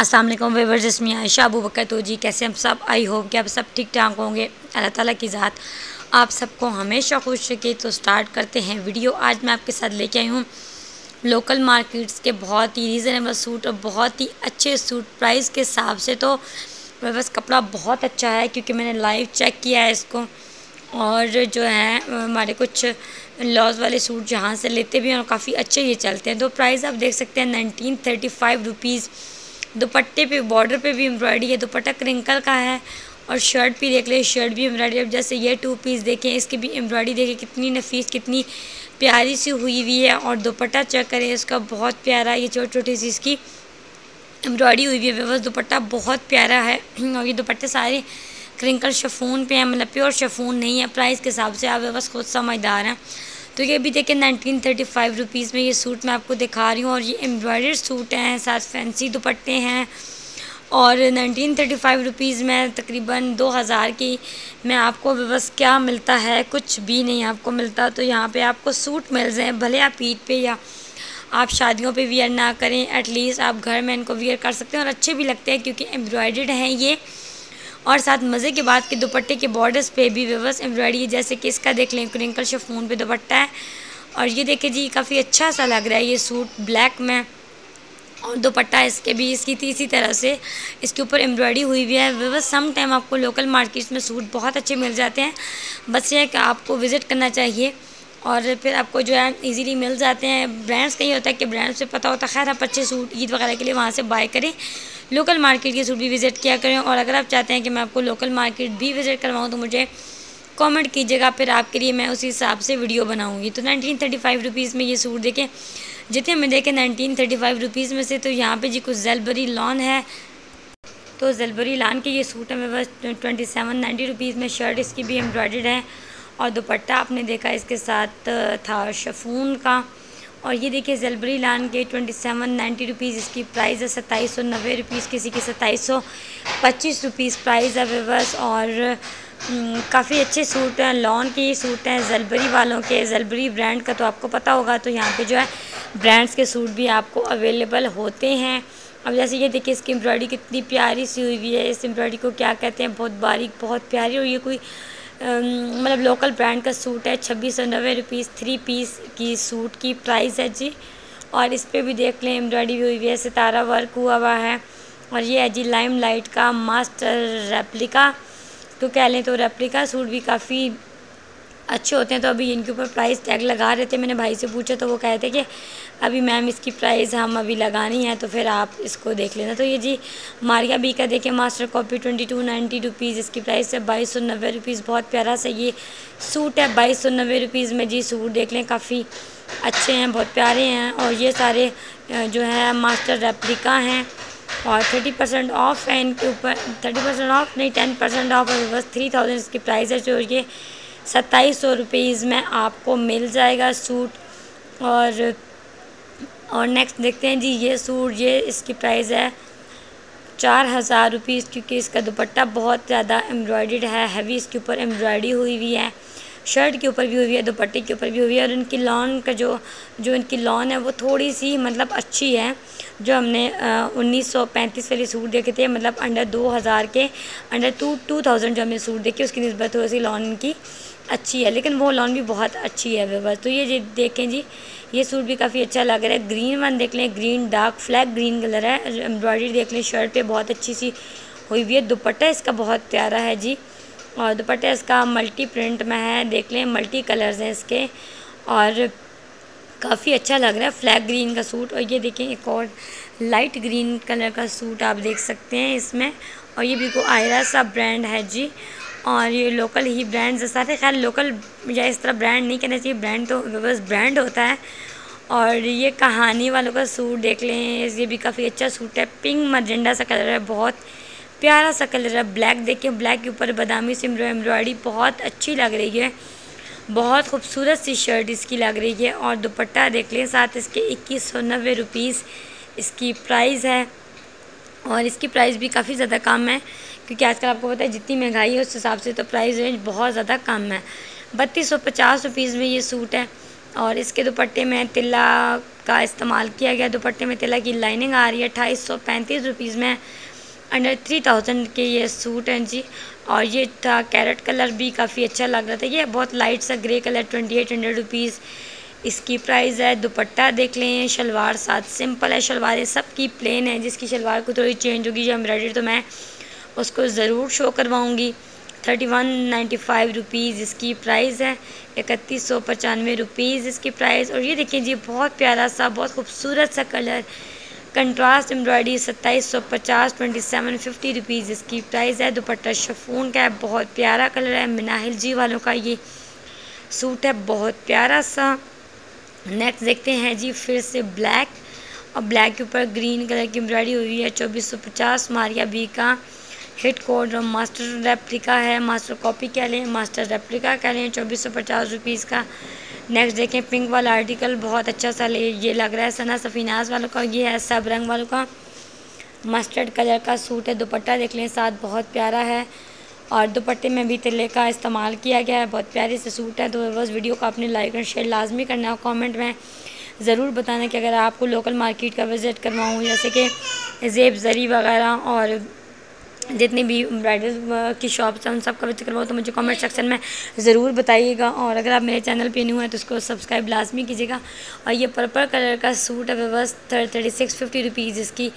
वालेकुम वेवर जसमी आयशा अबू बकर तो जी, कैसे हम सब? आई होप कि आप सब ठीक ठाक होंगे। अल्लाह ताला की ज़ात आप सबको हमेशा खुश रखे। तो स्टार्ट करते हैं वीडियो। आज मैं आपके साथ लेके आई हूँ लोकल मार्केट्स के बहुत ही रीज़नेबल सूट और बहुत ही अच्छे सूट प्राइस के हिसाब से। तो बस कपड़ा बहुत अच्छा है क्योंकि मैंने लाइव चेक किया है इसको। और जो है, हमारे कुछ लॉज वाले सूट जहाँ से लेते भी हैं और काफ़ी अच्छे ये चलते हैं। तो प्राइस आप देख सकते हैं नाइनटीन थर्टी फाइव रुपीज़ दुपट्टे पे बॉर्डर पे भी एम्ब्रॉयडरी है, दुपट्टा क्रिंकल का है और शर्ट भी देख ले शर्ट भी एम्ब्रॉयडरी अब जैसे ये टू पीस देखें, इसकी भी एम्ब्रॉयडरी देखें, कितनी नफीस, कितनी प्यारी सी हुई हुई है और दुपट्टा चेक करें, इसका बहुत प्यारा ये छोटी छोटी सी इसकी एम्ब्रॉयडरी हुई हुई है। बस दुपट्टा बहुत प्यारा है और ये दुपट्टे सारे क्रिंकल शफून पे हैं मतलब प्योर शफून नहीं है। प्राइस के हिसाब से आप बस खुद समझदार हैं। तो ये भी देखें नाइनटीन थर्टी फाइव रुपीज़ में ये सूट मैं आपको दिखा रही हूँ और ये एम्ब्रॉयड सूट हैं, साथ फैंसी दुपट्टे हैं। और नाइनटीन थर्टी फाइव रुपीज़ में तकरीबन दो हज़ार की में आपको बस क्या मिलता है? कुछ भी नहीं आपको मिलता तो यहाँ पे आपको सूट मिल जाए, भले आप ईद पे या आप शादियों पे वियर ना करें एटलीस्ट आप घर में इनको वियर कर सकते हैं और अच्छे भी लगते हैं क्योंकि एम्ब्रॉयड हैं ये। और साथ मज़े के बाद के दुपट्टे के बॉर्डर्स पे भी व्यवस्थ एम्ब्रॉयडरी जैसे कि इसका देख लें क्रिंकल शेफोन पे दुपट्टा है। और ये देखिए जी, काफ़ी अच्छा सा लग रहा है ये सूट ब्लैक में। और दुपट्टा इसके भी, इसकी इसी तरह से इसके ऊपर एम्ब्रॉयडरी हुई हुई है। व्यवस्था सम टाइम आपको लोकल मार्केट्स में सूट बहुत अच्छे मिल जाते हैं। बस ये कि आपको विज़िट करना चाहिए। और फिर आपको जो है इजीली मिल जाते हैं। ब्रांड्स का होता है कि ब्रांड्स से पता होता है, खैर, आप अच्छे सूट ईद वगैरह के लिए वहाँ से बाय करें। लोकल मार्केट के सूट भी विज़िट किया करें। और अगर आप चाहते हैं कि मैं आपको लोकल मार्केट भी विज़िट करवाऊँ तो मुझे कमेंट कीजिएगा, फिर आपके लिए मैं उसी हिसाब से वीडियो बनाऊँगी। तो नाइनटीन थर्टी फाइव रुपीज़ में ये सूट देखें। जितने में देखें नाइनटीन थर्टी फाइव रुपीज़ में से तो यहाँ पे जी कुछ जेलबरी लॉन है। तो जेलबरी लॉन के ये सूट है मेरे पास ट्वेंटी सेवन नाइन्टी रुपीज़ में शर्ट इसकी भी एम्ब्रॉयड है। और दुपट्टा आपने देखा इसके साथ, था शफून का। और ये देखिए जलबरी लान के ट्वेंटी सेवन नाइन्टी रुपीज़ इसकी प्राइस है सत्ताईस सौ नब्बे रुपीज़ किसी की सत्ताईस सौ पच्चीस रुपीज़ प्राइस है बस और काफ़ी अच्छे सूट हैं लॉन के सूट हैं, जलबरी वालों के, जलबरी ब्रांड का तो आपको पता होगा तो यहाँ पे जो है ब्रांड्स के सूट भी आपको अवेलेबल होते हैं। अब जैसे ये देखिए, इसकी एम्ब्रॉयडरी कितनी प्यारी सी हुई हुई है, इस एम्ब्रॉयडरी को क्या कहते हैं, बहुत बारीक, बहुत प्यारी और ये कोई मतलब लोकल ब्रांड का सूट है, छब्बीस सौ नब्बे रुपीज़ थ्री पीस की सूट की प्राइस है जी। और इस पर भी देख लें एम्ब्रॉयडरी हुई हुई है, सितारा वर्क हुआ हुआ है। और ये है जी लाइम लाइट का मास्टर रेप्लिका तो कह लें तो रेप्लिका सूट भी काफ़ी अच्छे होते हैं तो अभी इनके ऊपर प्राइस टैग लगा रहे थे। मैंने भाई से पूछा तो वो कहे थे कि, अभी मैम इसकी प्राइस हम अभी लगानी है तो फिर आप इसको देख लेना। तो ये जी, मारिया बी का देखें master copy twenty two ninety rupees इसकी प्राइस है बाईस सौ नब्बे रुपीज़ बहुत प्यारा सा ये सूट है, बाईस सौ नब्बे रुपीज़ में जी सूट देख लें, काफ़ी अच्छे हैं, बहुत प्यारे हैं। और ये सारे जो है मास्टर रेप्लिका हैं। और थर्टी परसेंट ऑफ़ है इनके ऊपर थर्टी परसेंट ऑफ़ नहीं टेन परसेंट ऑफ़ बस थ्री थाउज़ेंड इसकी प्राइस है, जो ये सत्ताईस सौ रुपीज़ में आपको मिल जाएगा सूट। और और नेक्स्ट देखते हैं जी, ये सूट, ये इसकी प्राइस है चार हज़ार रुपीज़, क्योंकि इसका दुपट्टा बहुत ज़्यादा एम्ब्रॉयड है हैवी इसके ऊपर एम्ब्रॉयडरी हुई हुई है शर्ट के ऊपर भी हुई है, दुपट्टे के ऊपर भी हुई है, और इनकी लॉन का जो जो इनकी लॉन है, वो थोड़ी सी मतलब अच्छी है। जो हमने उन्नीस सौ पैंतीस वाली सूट देखे थे मतलब अंडर दो हज़ार के अंडर टू टू थाउज़ेंड जो हमने सूट देखे, उसकी नस्बत थोड़ी सी लॉन इनकी अच्छी है, लेकिन वो लॉन भी बहुत अच्छी है बस तो ये देखें जी, ये सूट भी काफ़ी अच्छा लग रहा है। ग्रीन वन देख लें green dark flag green colour है। एम्ब्रॉयडरी देख लें शर्ट पे बहुत अच्छी सी हुई हुई है। दुपट्टा इसका बहुत प्यारा है जी। और दुपट्टा इसका मल्टी प्रिंट में है, देख लें मल्टी कलर्स हैं इसके। और काफ़ी अच्छा लग रहा है फ्लैग ग्रीन का सूट। और ये देखें, एक और लाइट ग्रीन कलर का सूट आप देख सकते हैं इसमें। और ये को आयरा सा ब्रांड है जी। और ये लोकल ही ब्रांड्स सारे खैर लोकल या इस तरह ब्रांड नहीं कहना चाहिए। ब्रांड तो बस ब्रांड होता है। और ये कहानी वालों का सूट देख लें। ये भी काफ़ी अच्छा सूट है। पिंक मजेंडा सा कलर है। बहुत प्यारा सा कलर है। ब्लैक देखिए। ब्लैक के ऊपर बादामी से एम्ब्रॉयडरी बहुत अच्छी लग रही है। बहुत खूबसूरत सी शर्ट इसकी लग रही है। और दुपट्टा देख लें। साथ इसके इक्कीस सौ नब्बे रुपीज़ इसकी प्राइस है। और इसकी प्राइस भी काफ़ी ज़्यादा कम है। क्योंकि आजकल आपको पता है जितनी महँगाई है उस हिसाब से तो प्राइस रेंज बहुत ज़्यादा कम है। बत्तीस सौ पचास रुपीज़ में ये सूट है और इसके दुपट्टे में तिल्ला का इस्तेमाल किया गया। दुपट्टे में तिला की लाइनिंग आ रही है अट्ठाईस सौ पैंतीस रुपीज़ में। अंडर थ्री थाउज़ेंड के ये सूट हैं जी और ये था कैरेट कलर भी काफ़ी अच्छा लग रहा था। ये बहुत लाइट सा grey colour twenty eight hundred rupees इसकी प्राइस है, दुपट्टा देख लें, शलवार साथ सिंपल है, शलवारें सबकी प्लेन है। जिसकी शलवार को थोड़ी चेंज होगी, जो एम्ब्रॉयडरी तो मैं उसको ज़रूर show करवाऊँगी। Thirty one ninety five rupees इसकी प्राइस है। इकतीस सौ पचानवे रुपीज़ इसकी प्राइस और ये देखिए जी, बहुत प्यारा सा, बहुत खूबसूरत सा कलर कंट्रास्ट एम्ब्रॉयडरी सत्ताईस सौ पचास ट्वेंटी सेवन फिफ्टी रुपीज़ इसकी प्राइस है। दुपट्टा शफून का है, बहुत प्यारा कलर है। मिनाहिल जी वालों का ये सूट है, बहुत प्यारा सा। नेक्स्ट देखते हैं जी, फिर से ब्लैक और ब्लैक के ऊपर ग्रीन कलर की एम्ब्रॉयडरी हुई है, चौबीस सौ पचास, मारिया बी का। हिट कोड, मास्टर रेप्लिका है, मास्टर कॉपी कह लें, मास्टर रेप्लिका कह लें, चौबीस सौ पचास रुपीज़ का। नेक्स्ट देखें, पिंक वाला आर्टिकल बहुत अच्छा सा ले, ये लग रहा है सना सफ़ीनाज वालों का, ये है सब रंग वालों का। मस्टर्ड कलर का सूट है, दुपट्टा देख लें, साथ बहुत प्यारा है। और दुपट्टे में भी तिले का इस्तेमाल किया गया है, बहुत प्यारे से सूट है। तो बस वीडियो को आपने लाइक और शेयर लाजमी करना है, कमेंट में ज़रूर बताना कि अगर आपको लोकल मार्केट का विज़िट करवाऊँ, जैसे कि जेब ज़री वगैरह और जितनी भी ब्राइडल की शॉप्स हैं, उन सब का विज़िट करवाओ तो मुझे कमेंट सेक्शन में ज़रूर बताइएगा। और अगर आप मेरे चैनल पे न्यू हैं तो उसको सब्सक्राइब लाजमी कीजिएगा। और ये पर्पल कलर का सूट है बस थर्टी सिक्स फिफ्टी रुपीज़ इसकी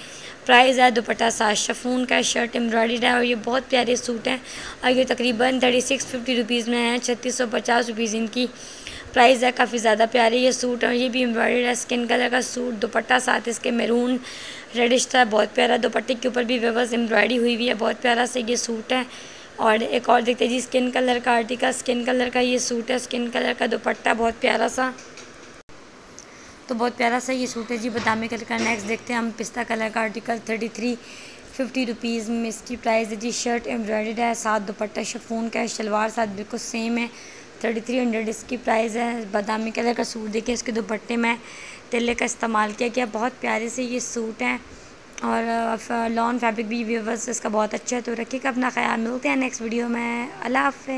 प्राइस है, दुपट्टा सात शफून का शर्ट एम्ब्रॉयड है, और ये बहुत प्यारे सूट हैं। और ये तकरीबन थर्टी सिक्स फिफ्टी रुपीज़ में है, छत्तीस सौ पचास रुपीज़ इनकी। प्राइस है, काफ़ी ज़्यादा प्यारे ये सूट है, ये भी एम्ब्रॉयड है स्किन कलर का सूट, दुपट्टा साथ इसके मैरून रेडिश था, बहुत प्यारा, दुपट्टे के ऊपर भी व्यवस्थ एम्ब्रॉयडरी हुई हुई है, बहुत प्यारा से ये सूट है। और एक और देखते जी स्किन कलर का आर्टिकल स्किन कलर का ये सूट है स्किन कलर का दुपट्टा, बहुत प्यारा सा। तो बहुत प्यारा सा ये सूट है जी, बदामी कलर का नेक्स्ट देखते हैं हम, पिस्ता कलर का article thirty three fifty rupees में इसकी प्राइस है जी शर्ट एम्ब्रॉयड है, साथ दुपट्टा शफून का है शलवार साथ, बिल्कुल सेम है। थर्टी थ्री हंड्रेड इसकी प्राइस है। बादामी कलर का सूट देखिए, इसके दुपट्टे में तिले का इस्तेमाल किया गया। बहुत प्यारे से ये सूट हैं। और लॉन फैब्रिक भी व्यूवर्स इसका बहुत अच्छा है। तो रखिएगा अपना ख्याल। मिलते हैं नेक्स्ट वीडियो में। अल्लाह हाफ़